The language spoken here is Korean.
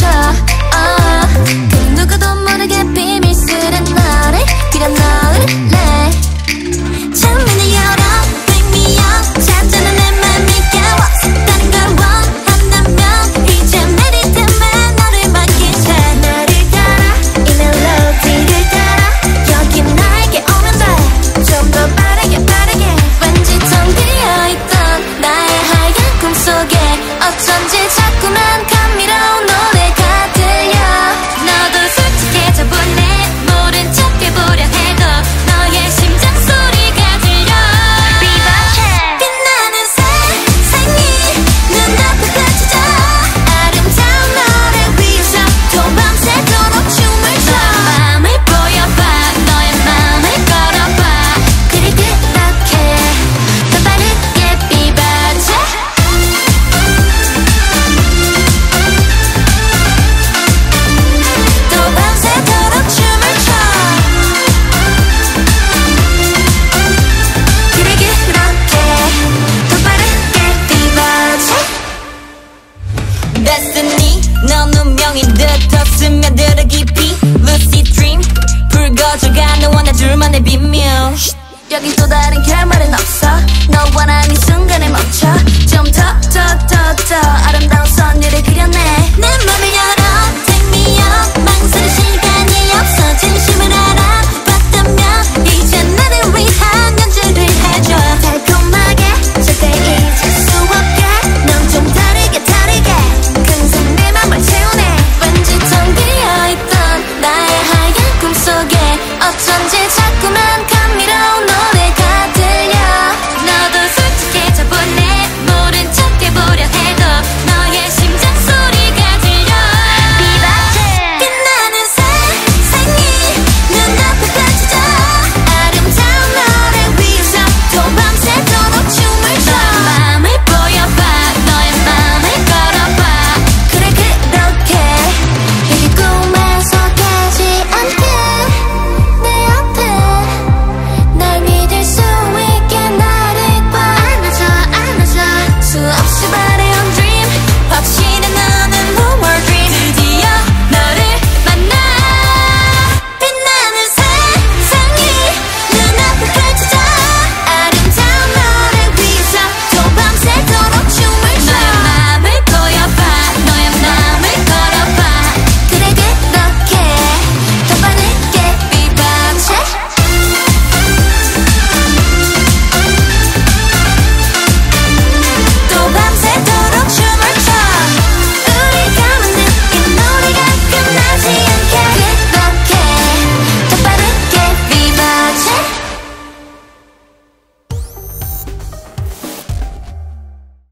culture 나만의 비밀 여기 또 다른 결말은